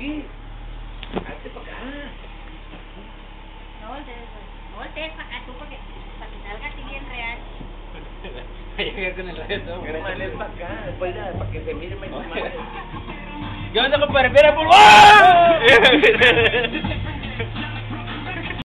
aquí. Hazte para acá. No voltees. No voltees para acá tú porque para que salga así bien real. Llegué con el resto. Grábale para acá, pues, para que se mire más. ¿Qué onda, compadre? ¡Espera, por favor!